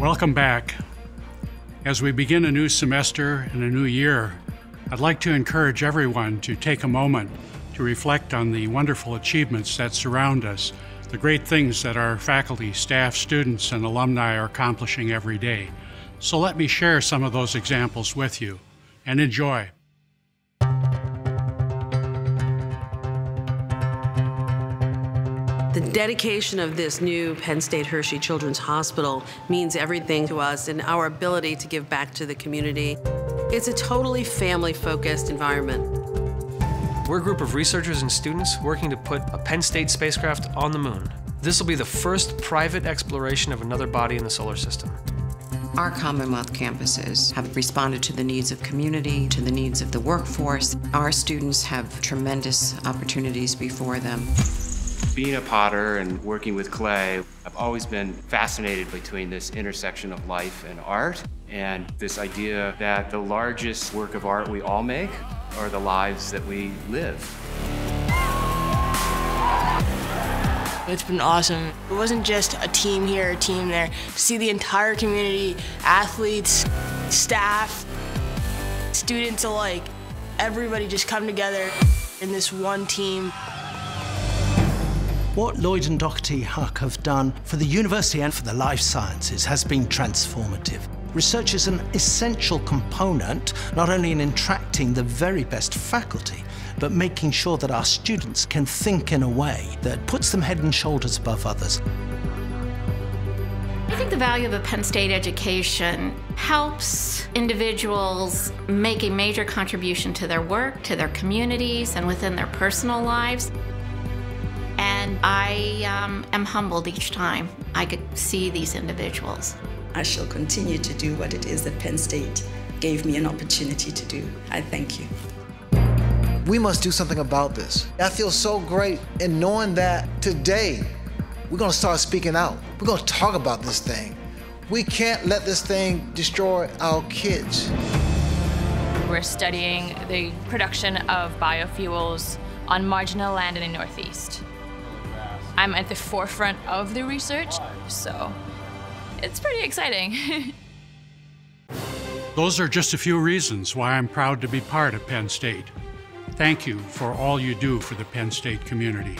Welcome back. As we begin a new semester and a new year, I'd like to encourage everyone to take a moment to reflect on the wonderful achievements that surround us, the great things that our faculty, staff, students, and alumni are accomplishing every day. So let me share some of those examples with you and enjoy. The dedication of this new Penn State Hershey Children's Hospital means everything to us and our ability to give back to the community. It's a totally family focused environment. We're a group of researchers and students working to put a Penn State spacecraft on the moon. This will be the first private exploration of another body in the solar system. Our Commonwealth campuses have responded to the needs of community, to the needs of the workforce. Our students have tremendous opportunities before them. Being a potter and working with clay, I've always been fascinated between this intersection of life and art and this idea that the largest work of art we all make are the lives that we live. It's been awesome. It wasn't just a team here, a team there. To see the entire community, athletes, staff, students alike, everybody just come together in this one team. What Lloyd and Dorothy Huck have done for the university and for the life sciences has been transformative. Research is an essential component, not only in attracting the very best faculty, but making sure that our students can think in a way that puts them head and shoulders above others. I think the value of a Penn State education helps individuals make a major contribution to their work, to their communities, and within their personal lives. And I um, am humbled each time I could see these individuals. I shall continue to do what it is that Penn State gave me an opportunity to do. I thank you. We must do something about this. I feel so great in knowing that today we're gonna start speaking out. We're gonna talk about this thing. We can't let this thing destroy our kids. We're studying the production of biofuels on marginal land in the Northeast. I'm at the forefront of the research, so it's pretty exciting. Those are just a few reasons why I'm proud to be part of Penn State. Thank you for all you do for the Penn State community.